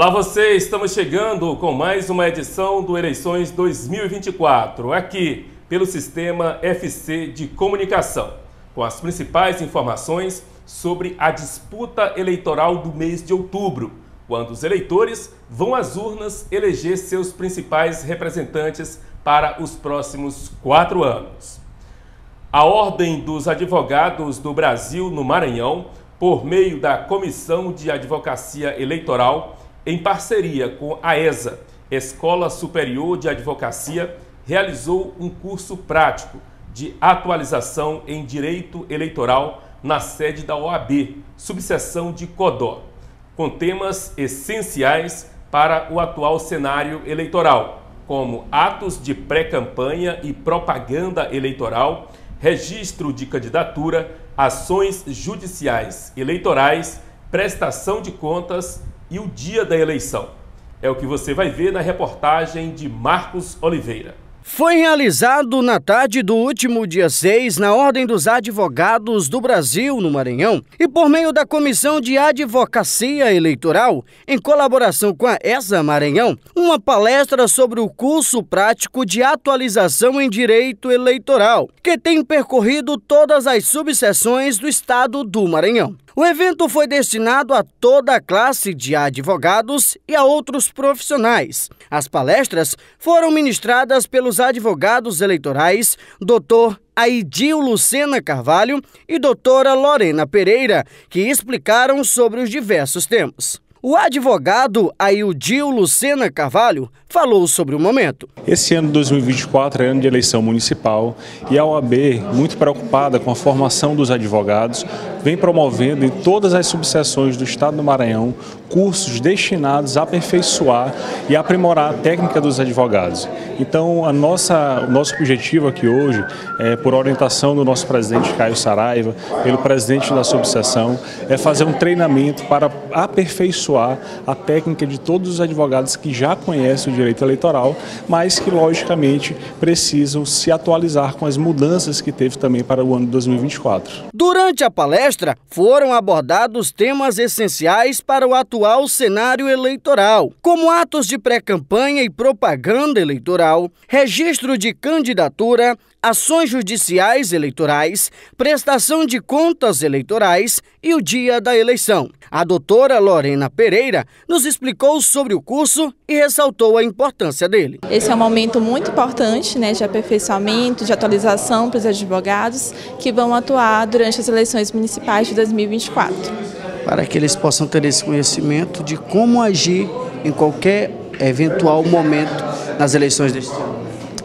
Olá você, estamos chegando com mais uma edição do Eleições 2024, aqui pelo Sistema FC de Comunicação, com as principais informações sobre a disputa eleitoral do mês de outubro, quando os eleitores vão às urnas eleger seus principais representantes para os próximos quatro anos. A Ordem dos Advogados do Brasil no Maranhão, por meio da Comissão de Advocacia Eleitoral, em parceria com a ESA, Escola Superior de Advocacia, realizou um curso prático de atualização em direito eleitoral na sede da OAB, subseção de Codó, com temas essenciais para o atual cenário eleitoral, como atos de pré-campanha e propaganda eleitoral, registro de candidatura, ações judiciais eleitorais, prestação de contas e o dia da eleição. É o que você vai ver na reportagem de Marcos Oliveira. Foi realizado na tarde do último dia 6 na Ordem dos Advogados do Brasil, no Maranhão, e por meio da Comissão de Advocacia Eleitoral, em colaboração com a ESA Maranhão, uma palestra sobre o curso prático de atualização em direito eleitoral, que tem percorrido todas as subseções do estado do Maranhão. O evento foi destinado a toda a classe de advogados e a outros profissionais. As palestras foram ministradas pelos advogados eleitorais Dr. Aidil Lucena Carvalho e doutora Lorena Pereira, que explicaram sobre os diversos temas. O advogado Aildil Lucena Carvalho falou sobre o momento. Esse ano de 2024 é ano de eleição municipal e a OAB, muito preocupada com a formação dos advogados, vem promovendo em todas as subseções do Estado do Maranhão cursos destinados a aperfeiçoar e aprimorar a técnica dos advogados. Então, a nossa, o nosso objetivo aqui hoje, é, por orientação do nosso presidente Caio Saraiva, pelo presidente da subseção, é fazer um treinamento para aperfeiçoar a técnica de todos os advogados que já conhecem o direito eleitoral, mas que, logicamente, precisam se atualizar com as mudanças que teve também para o ano de 2024. Durante a palestra, foram abordados temas essenciais para o atual cenário eleitoral, como atos de pré-campanha e propaganda eleitoral, registro de candidatura, ações judiciais eleitorais, prestação de contas eleitorais e o dia da eleição. A doutora Lorena Pereira nos explicou sobre o curso e ressaltou a importância dele. Esse é um momento muito importante né, de aperfeiçoamento, de atualização para os advogados que vão atuar durante as eleições municipais de 2024. Para que eles possam ter esse conhecimento de como agir em qualquer eventual momento nas eleições deste ano.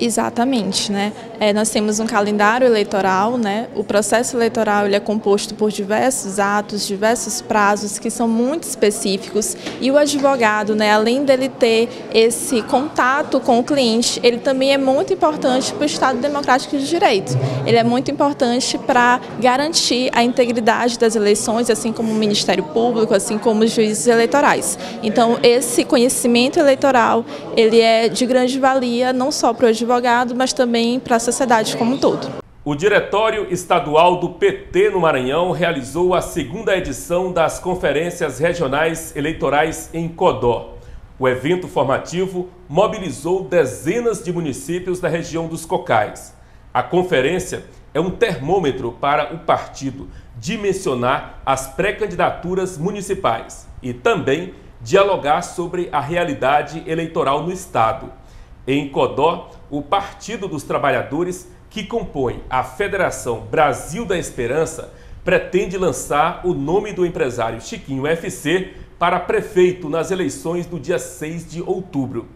Exatamente, né? É, nós temos um calendário eleitoral, né? O processo eleitoral ele é composto por diversos atos, diversos prazos que são muito específicos e o advogado, né? Além dele ter esse contato com o cliente, ele também é muito importante para o Estado democrático de direito. Ele é muito importante para garantir a integridade das eleições, assim como o Ministério Público, assim como os juízes eleitorais. Então, esse conhecimento eleitoral ele é de grande valia não só para o advogado mas também para a sociedade como um todo. O Diretório Estadual do PT no Maranhão realizou a segunda edição das Conferências Regionais Eleitorais em Codó. O evento formativo mobilizou dezenas de municípios da região dos Cocais. A conferência é um termômetro para o partido dimensionar as pré-candidaturas municipais e também dialogar sobre a realidade eleitoral no Estado. Em Codó, o Partido dos Trabalhadores, que compõe a Federação Brasil da Esperança, pretende lançar o nome do empresário Chiquinho FC para prefeito nas eleições do dia 6 de outubro.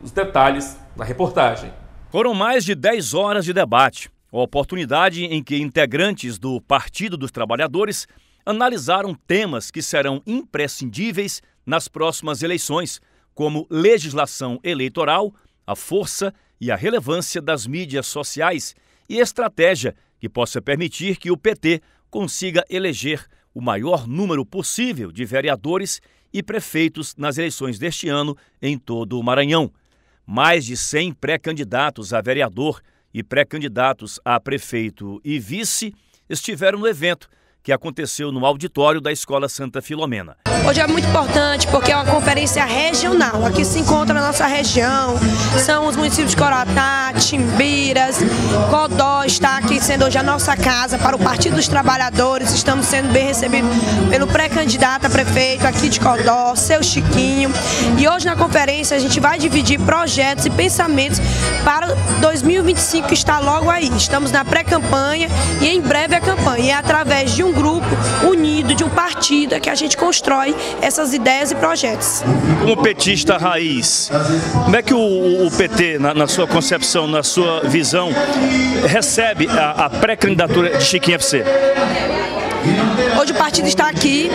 Os detalhes na reportagem. Foram mais de 10 horas de debate, oportunidade em que integrantes do Partido dos Trabalhadores analisaram temas que serão imprescindíveis nas próximas eleições, como legislação eleitoral, a força e a relevância das mídias sociais e estratégia que possa permitir que o PT consiga eleger o maior número possível de vereadores e prefeitos nas eleições deste ano em todo o Maranhão. Mais de 100 pré-candidatos a vereador e pré-candidatos a prefeito e vice estiveram no evento, que aconteceu no auditório da Escola Santa Filomena. Hoje é muito importante porque é uma conferência regional. Aqui se encontra a nossa região, são os municípios de Corotá, Timbiras, Codó está aqui sendo hoje a nossa casa para o Partido dos Trabalhadores. Estamos sendo bem recebidos pelo pré-candidato a prefeito aqui de Codó, seu Chiquinho. E hoje na conferência a gente vai dividir projetos e pensamentos para 2025 que está logo aí. Estamos na pré-campanha e em breve a campanha. E é através de um grupo unido, de um partido, é que a gente constrói essas ideias e projetos. Como petista raiz, como é que o, o PT, na, na, sua concepção, na sua visão, recebe a, a pré-candidatura de Chiquinho FC? Hoje o partido está aqui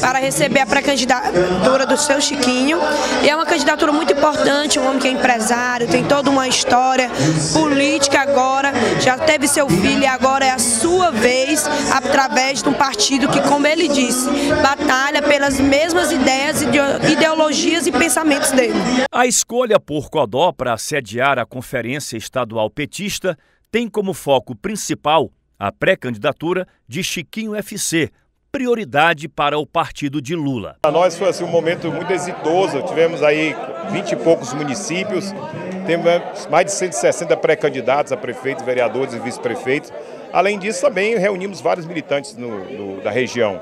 para receber a pré-candidatura do seu Chiquinho. E é uma candidatura muito importante, um homem que é empresário, tem toda uma história política agora, já teve seu filho e agora é a sua vez, através de um partido que, como ele disse, batalha pelas mesmas ideias, ideologias e pensamentos dele. A escolha por Codó para sediar a Conferência Estadual Petista tem como foco principal a pré-candidatura de Chiquinho FC, prioridade para o partido de Lula. Para nós foi assim, um momento muito exitoso, tivemos aí 20 e poucos municípios, temos mais de 160 pré-candidatos a prefeitos, vereadores e vice-prefeitos. Além disso, também reunimos vários militantes no, no, da região.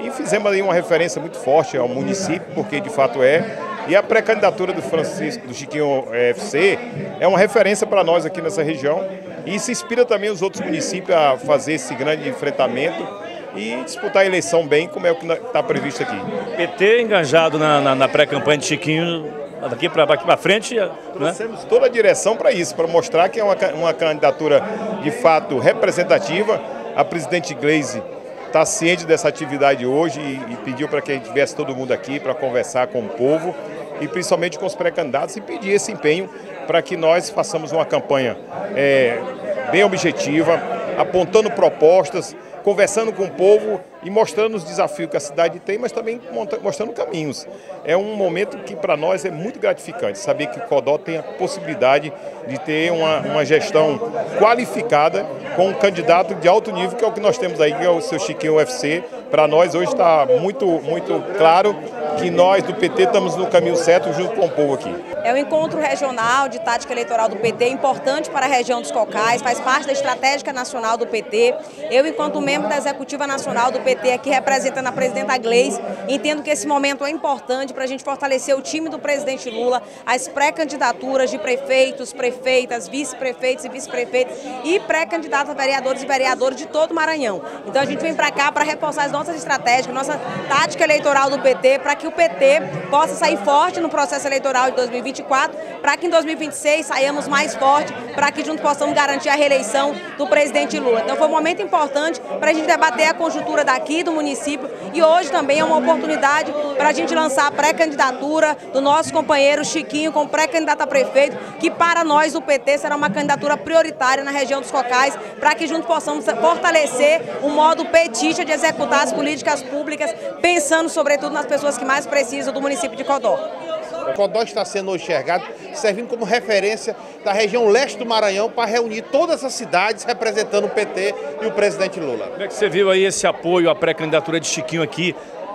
E fizemos aí uma referência muito forte ao município, porque de fato é. E a pré-candidatura do Francisco, do Chiquinho FC, é uma referência para nós aqui nessa região. E isso inspira também os outros municípios a fazer esse grande enfrentamento e disputar a eleição bem, como é o que está previsto aqui. PT enganjado na, na, na pré-campanha de Chiquinho, daqui para frente. Né? Trouxemos toda a direção para isso, para mostrar que é uma, uma candidatura de fato representativa. A presidente Gleisi está ciente dessa atividade hoje e, e pediu para que a gente tivesse todo mundo aqui para conversar com o povo e principalmente com os pré-candidatos e pedir esse empenho para que nós façamos uma campanha é, bem objetiva, apontando propostas, conversando com o povo e mostrando os desafios que a cidade tem, mas também mostrando caminhos. É um momento que para nós é muito gratificante, saber que o Codó tem a possibilidade de ter uma, uma gestão qualificada com um candidato de alto nível, que é o que nós temos aí, que é o seu Chiquinho UFC. Para nós hoje está muito, muito claro que nós do PT estamos no caminho certo junto com o povo aqui. É um encontro regional de tática eleitoral do PT, importante para a região dos Cocais, faz parte da estratégia nacional do PT. Eu, enquanto membro da Executiva Nacional do PT, aqui representando a presidenta Gleis, entendo que esse momento é importante para a gente fortalecer o time do presidente Lula, as pré-candidaturas de prefeitos, prefeitas, vice-prefeitos e vice-prefeitos e pré-candidatos a vereadores e vereadores de todo o Maranhão. Então a gente vem para cá para reforçar as nossas estratégias, nossa tática eleitoral do PT, para que o PT possa sair forte no processo eleitoral de 2024, para que em 2026 saiamos mais forte, para que juntos possamos garantir a reeleição do presidente Lula. Então foi um momento importante para a gente debater a conjuntura daqui do município e hoje também é uma oportunidade para a gente lançar a pré-candidatura do nosso companheiro Chiquinho como pré-candidato a prefeito, que para nós do PT será uma candidatura prioritária na região dos Cocais, para que juntos possamos fortalecer o modo petista de executar as políticas públicas, pensando sobretudo nas pessoas que mais precisam do município de Codó. O Codó está sendo enxergado, servindo como referência da região leste do Maranhão para reunir todas as cidades representando o PT e o presidente Lula. Como é que você viu aí esse apoio à pré-candidatura de Chiquinho aqui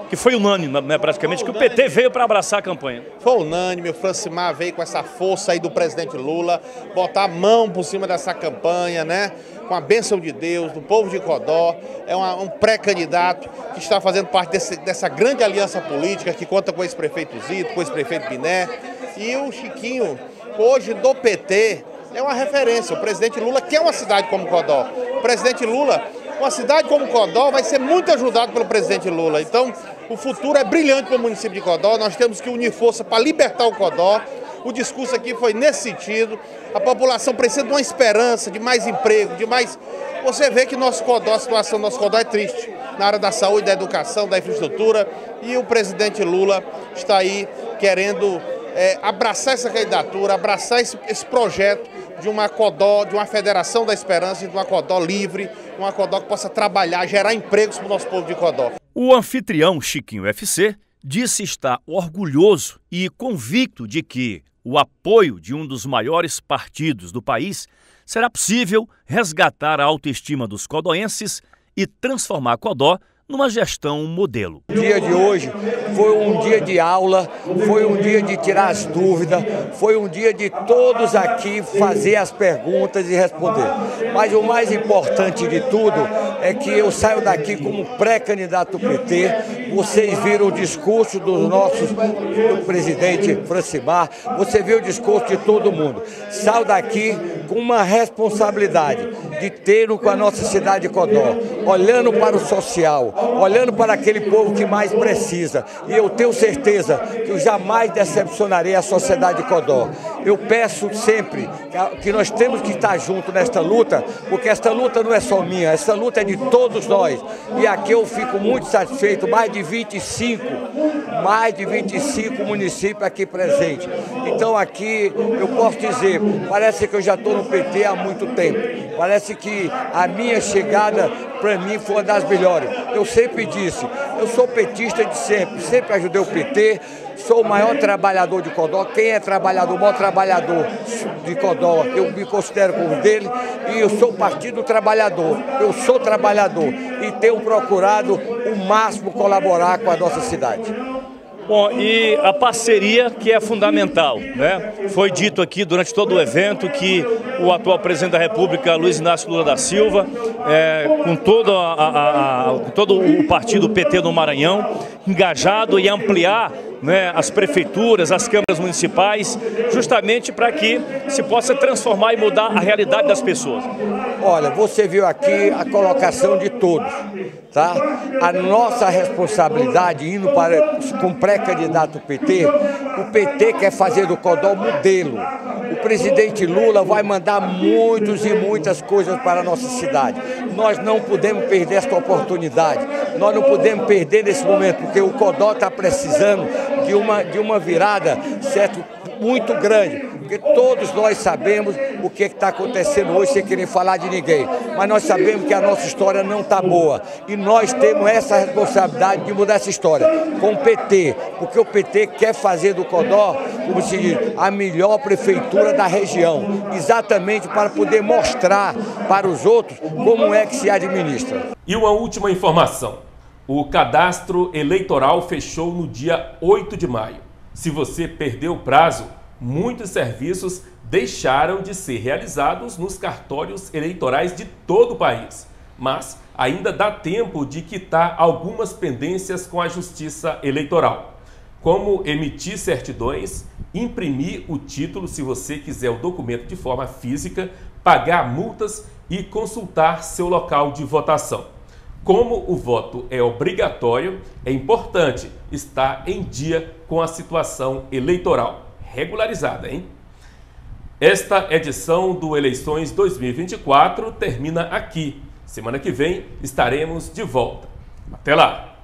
que foi unânime, né, praticamente, foi unânime. que o PT veio para abraçar a campanha. Foi unânime, o Francimar veio com essa força aí do presidente Lula, botar a mão por cima dessa campanha, né? Com a bênção de Deus, do povo de Codó, é uma, um pré-candidato que está fazendo parte desse, dessa grande aliança política que conta com esse prefeito Zito, com esse prefeito Biné. E o Chiquinho, hoje do PT, é uma referência. O presidente Lula quer uma cidade como Codó. O presidente Lula, uma cidade como Codó, vai ser muito ajudado pelo presidente Lula. Então, o futuro é brilhante para o município de Codó, nós temos que unir força para libertar o Codó. O discurso aqui foi nesse sentido. A população precisa de uma esperança, de mais emprego, de mais. Você vê que nosso Codó, a situação do nosso Codó é triste na área da saúde, da educação, da infraestrutura. E o presidente Lula está aí querendo é, abraçar essa candidatura, abraçar esse, esse projeto de uma Codó, de uma Federação da Esperança, de uma Codó livre, uma Codó que possa trabalhar, gerar empregos para o nosso povo de Codó. O anfitrião Chiquinho FC disse estar orgulhoso e convicto de que o apoio de um dos maiores partidos do país será possível resgatar a autoestima dos codoenses e transformar Codó numa gestão modelo. O dia de hoje foi um dia de aula, foi um dia de tirar as dúvidas, foi um dia de todos aqui fazer as perguntas e responder. Mas o mais importante de tudo é que eu saio daqui como pré-candidato PT. Vocês viram o discurso dos nossos do presidente Francimar, você viu o discurso de todo mundo. Saio daqui com uma responsabilidade de ter com a nossa cidade de Codó, olhando para o social, olhando para aquele povo que mais precisa. E eu tenho certeza que eu jamais decepcionarei a sociedade de Codó. Eu peço sempre que nós temos que estar juntos nesta luta, porque esta luta não é só minha, esta luta é de todos nós. E aqui eu fico muito satisfeito, mais de 25, mais de 25 municípios aqui presentes. Então aqui eu posso dizer, parece que eu já estou no PT há muito tempo. Parece que a minha chegada para mim foi uma das melhores. Eu sempre disse, eu sou petista de sempre, sempre ajudei o PT, sou o maior trabalhador de Codó. Quem é trabalhador, o maior trabalhador de Codó, eu me considero como dele e eu sou partido trabalhador. Eu sou trabalhador e tenho procurado o máximo colaborar com a nossa cidade. Bom, e a parceria que é fundamental, né? Foi dito aqui durante todo o evento que o atual presidente da República, Luiz Inácio Lula da Silva, é, com, todo a, a, a, todo o partido PT do Maranhão, engajado em ampliar né, as prefeituras, as câmaras municipais, justamente para que se possa transformar e mudar a realidade das pessoas. Olha, você viu aqui a colocação de todos, tá? A nossa responsabilidade, indo para com pré-candidato PT, o PT quer fazer do Codó modelo. O presidente Lula vai mandar muitos e muitas coisas para a nossa cidade. Nós não podemos perder esta oportunidade. Nós não podemos perder nesse momento, porque o Codó está precisando de uma, de uma virada, certo, muito grande, porque todos nós sabemos o que está acontecendo hoje sem querer falar de ninguém, mas nós sabemos que a nossa história não está boa e nós temos essa responsabilidade de mudar essa história com o PT, porque o PT quer fazer do Codó, como se diz, a melhor prefeitura da região, exatamente para poder mostrar para os outros como é que se administra. E uma última informação. O cadastro eleitoral fechou no dia 8 de maio. Se você perdeu o prazo, muitos serviços deixaram de ser realizados nos cartórios eleitorais de todo o país. Mas ainda dá tempo de quitar algumas pendências com a Justiça Eleitoral, como emitir certidões, imprimir o título se você quiser o documento de forma física, pagar multas e consultar seu local de votação. Como o voto é obrigatório, é importante estar em dia com a situação eleitoral regularizada, hein? Esta edição do Eleições 2024 termina aqui. Semana que vem estaremos de volta. Até lá!